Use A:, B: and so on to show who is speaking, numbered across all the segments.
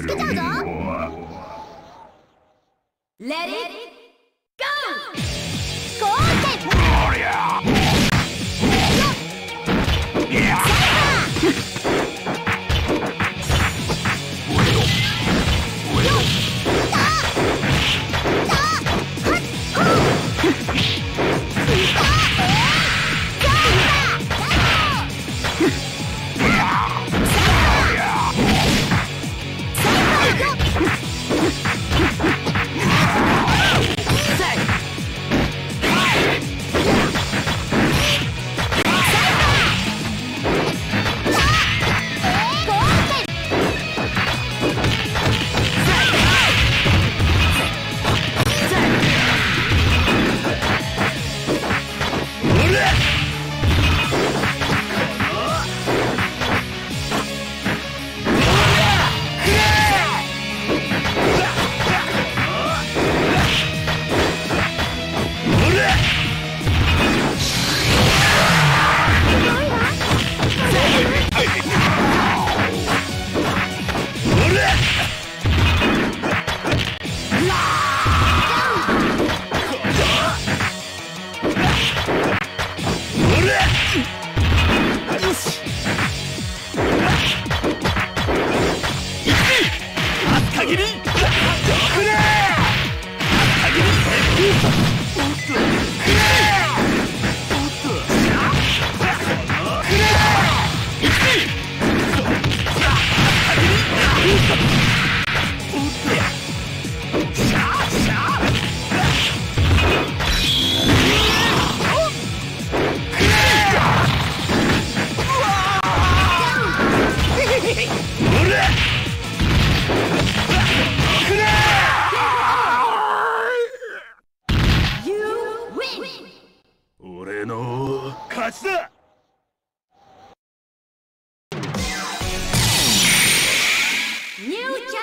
A: つけちゃうぞ。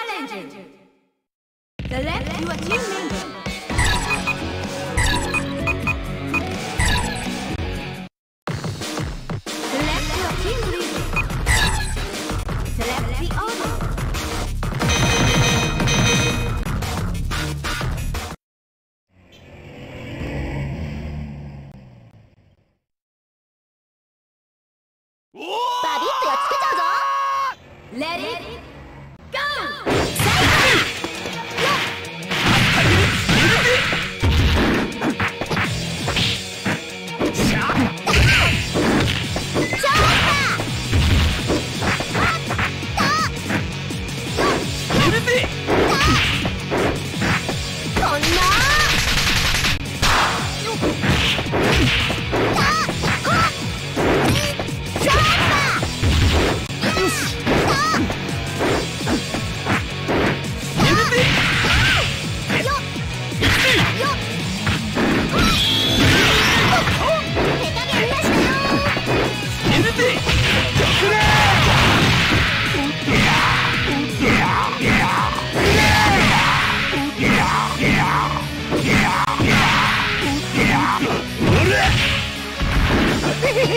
B: Challenges.
C: The left, you are team members.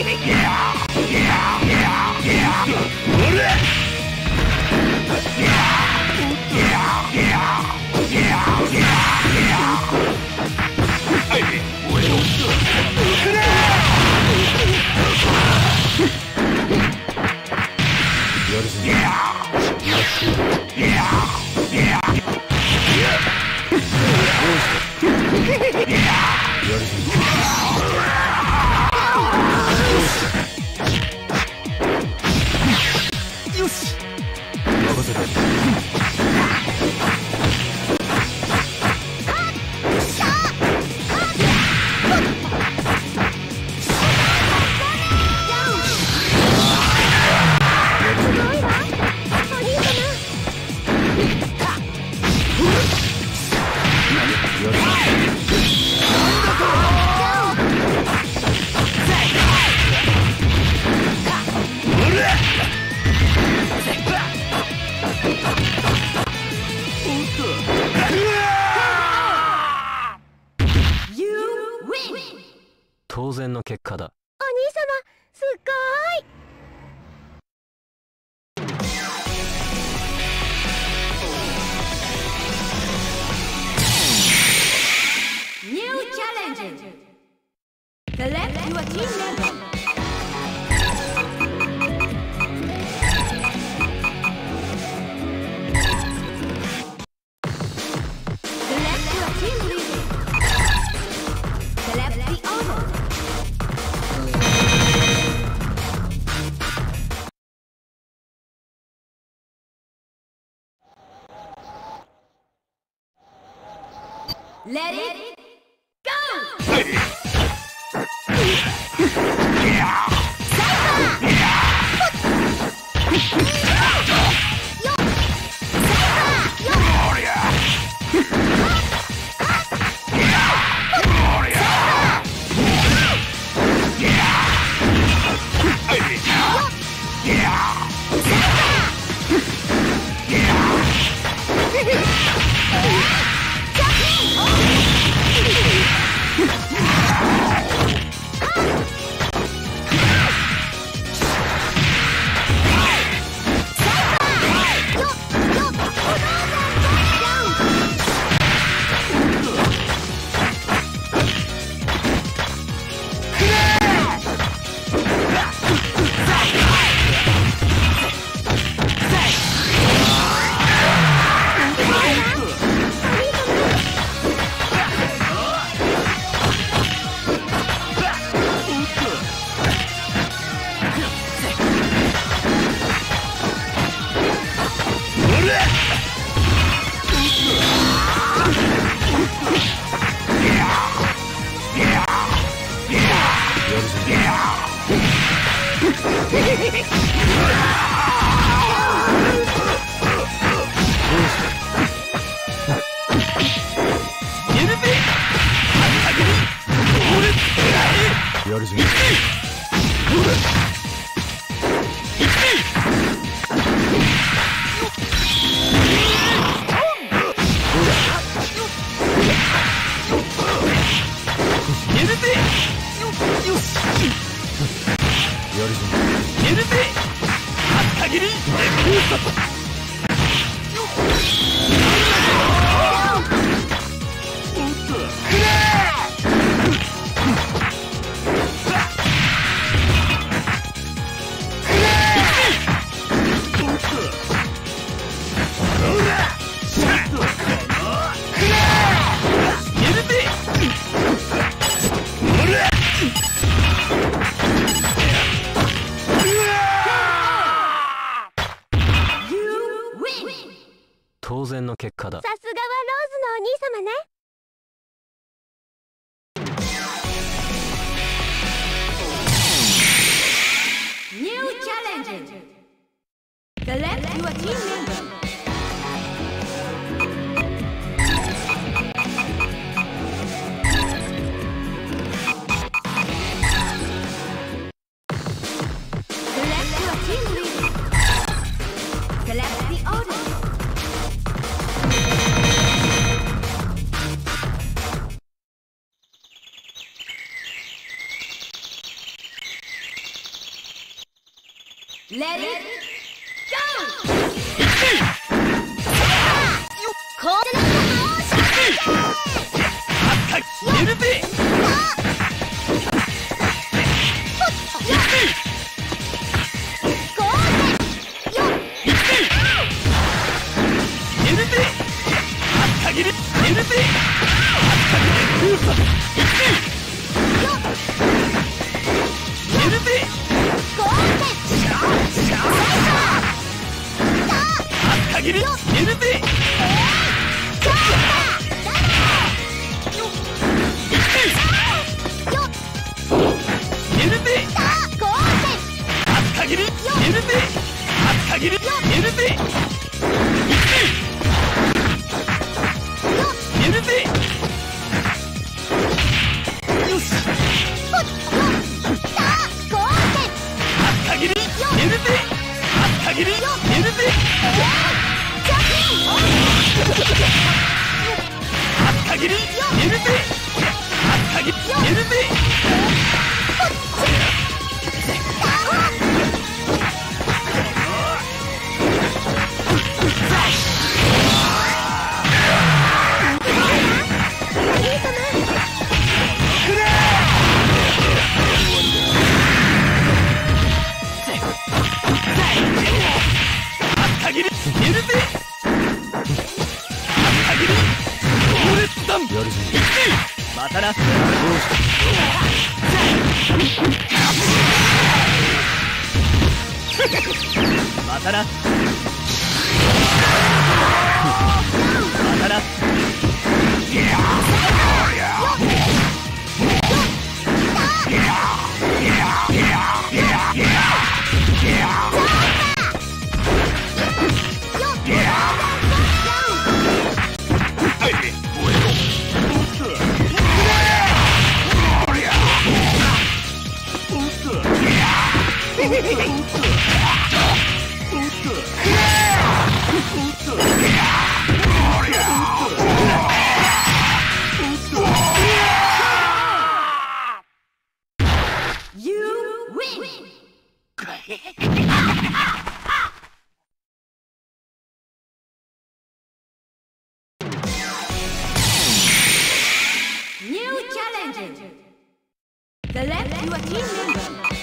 C: Yeah! The
A: left, you are team. や
D: るぜ結果だ
A: さすがはローズのお兄様ね
C: New challenge! Select your team member. Select your team leader. Select the order. Let it
B: またなまたまたな
C: challenger. Select your team member.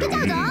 A: バ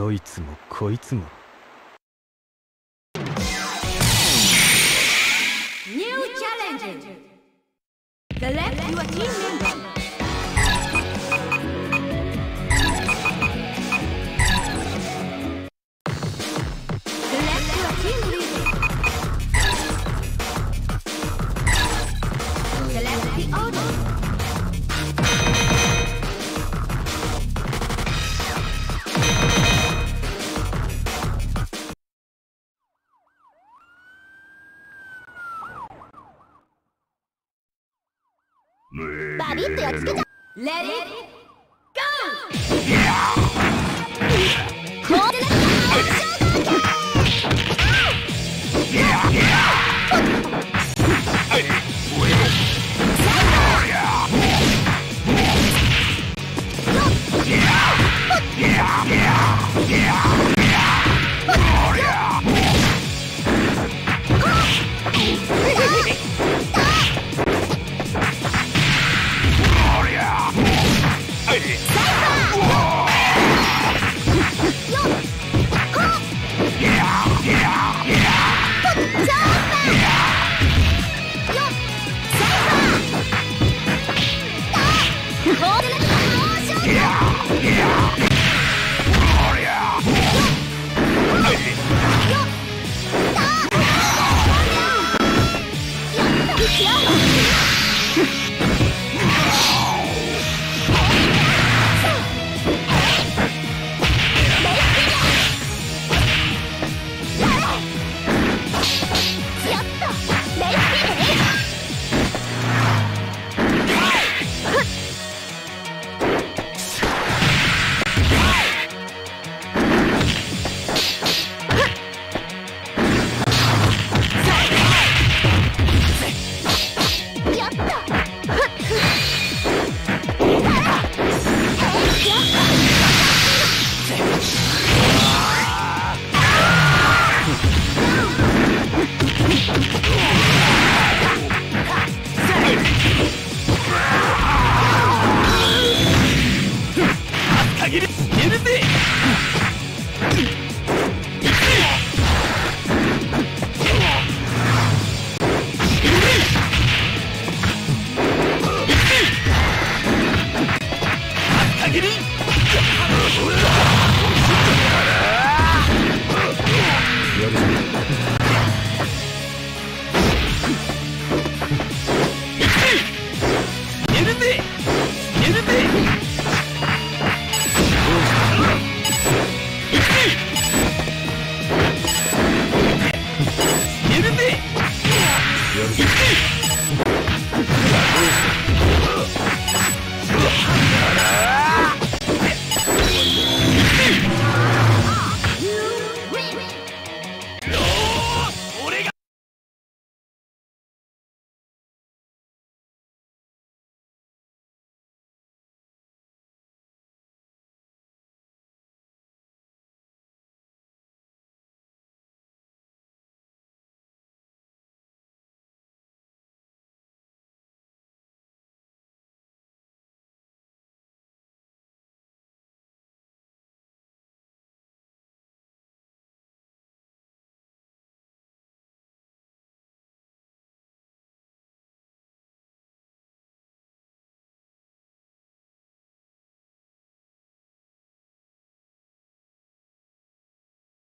D: どいつもこいつも
C: New challenge! Select your team member. Let it go!
B: はい